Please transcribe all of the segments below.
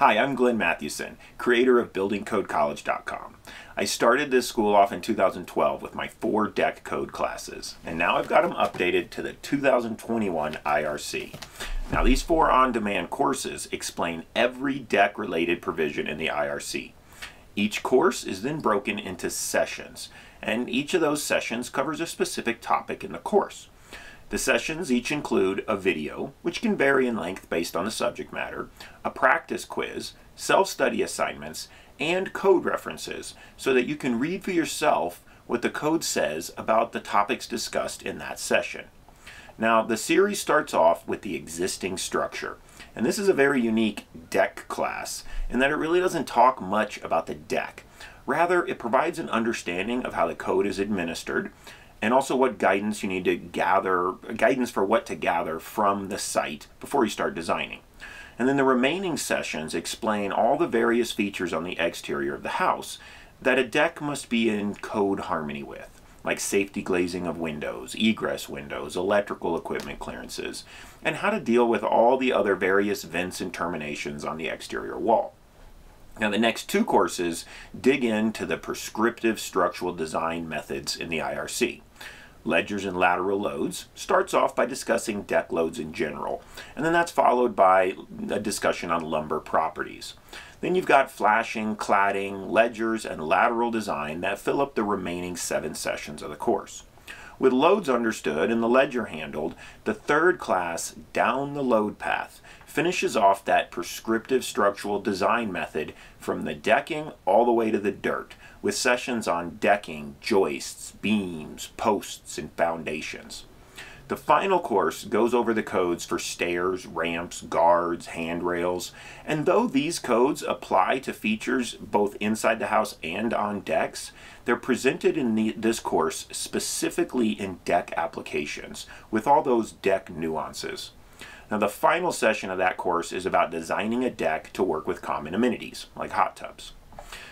Hi, I'm Glenn Mathewson, creator of BuildingCodeCollege.com. I started this school off in 2012 with my four deck code classes, and now I've got them updated to the 2021 IRC. Now these four on-demand courses explain every deck-related provision in the IRC. Each course is then broken into sessions, and each of those sessions covers a specific topic in the course. The sessions each include a video, which can vary in length based on the subject matter, a practice quiz, self-study assignments, and code references so that you can read for yourself what the code says about the topics discussed in that session. Now, the series starts off with the existing structure, and this is a very unique deck class in that it really doesn't talk much about the deck. Rather, it provides an understanding of how the code is administered, and also what guidance you need to gather, guidance for what to gather from the site before you start designing. And then the remaining sessions explain all the various features on the exterior of the house that a deck must be in code harmony with, like safety glazing of windows, egress windows, electrical equipment clearances, and how to deal with all the other various vents and terminations on the exterior wall. Now the next two courses dig into the prescriptive structural design methods in the IRC. Ledgers and lateral loads starts off by discussing deck loads in general, and then that's followed by a discussion on lumber properties. Then you've got flashing, cladding, ledgers, and lateral design that fill up the remaining seven sessions of the course. With loads understood and the ledger handled, the third class, Down the Load Path, finishes off that prescriptive structural design method from the decking all the way to the dirt, with sessions on decking, joists, beams, posts, and foundations. The final course goes over the codes for stairs, ramps, guards, handrails, and though these codes apply to features both inside the house and on decks, they're presented in the, this course specifically in deck applications, with all those deck nuances. Now the final session of that course is about designing a deck to work with common amenities, like hot tubs.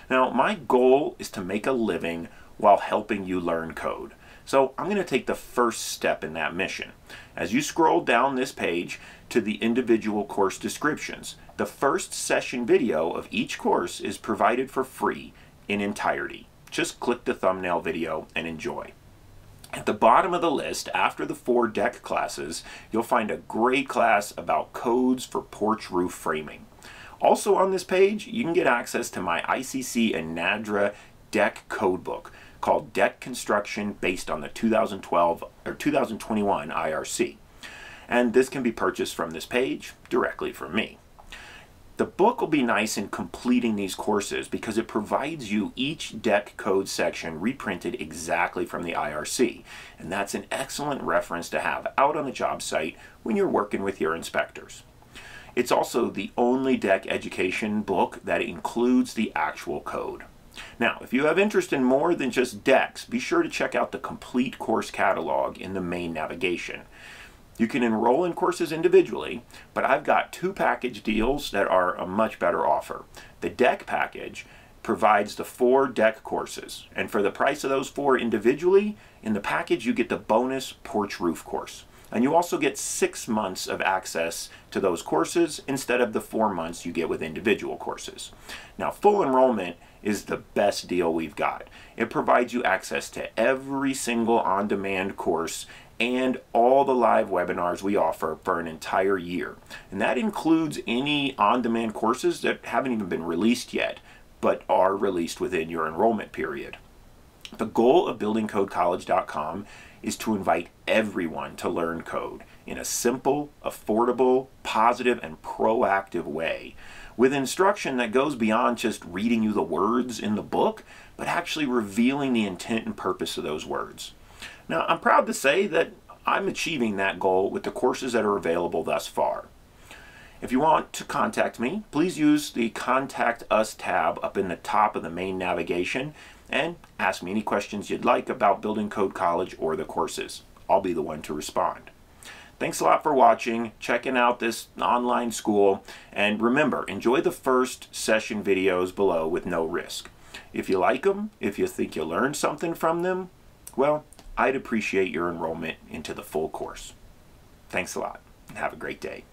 Now my goal is to make a living while helping you learn code. So I'm going to take the first step in that mission. As you scroll down this page to the individual course descriptions, the first session video of each course is provided for free in entirety. Just click the thumbnail video and enjoy. At the bottom of the list, after the four deck classes, you'll find a great class about codes for porch roof framing. Also on this page, you can get access to my ICC and NADRA deck codebook called Deck Construction based on the 2012 or 2021 IRC. And this can be purchased from this page directly from me. The book will be nice in completing these courses because it provides you each deck code section reprinted exactly from the IRC. And that's an excellent reference to have out on the job site when you're working with your inspectors. It's also the only deck education book that includes the actual code. Now, if you have interest in more than just decks, be sure to check out the complete course catalog in the main navigation. You can enroll in courses individually, but I've got two package deals that are a much better offer. The deck package provides the four deck courses, and for the price of those four individually, in the package you get the bonus porch roof course. And you also get six months of access to those courses instead of the four months you get with individual courses. Now, full enrollment is the best deal we've got. It provides you access to every single on-demand course and all the live webinars we offer for an entire year. And that includes any on-demand courses that haven't even been released yet, but are released within your enrollment period. The goal of buildingcodecollege.com is to invite everyone to learn code in a simple, affordable, positive, and proactive way with instruction that goes beyond just reading you the words in the book, but actually revealing the intent and purpose of those words. Now, I'm proud to say that I'm achieving that goal with the courses that are available thus far. If you want to contact me, please use the Contact Us tab up in the top of the main navigation and ask me any questions you'd like about Building Code College or the courses. I'll be the one to respond. Thanks a lot for watching, checking out this online school, and remember, enjoy the first session videos below with no risk. If you like them, if you think you learned something from them, well, I'd appreciate your enrollment into the full course. Thanks a lot, and have a great day.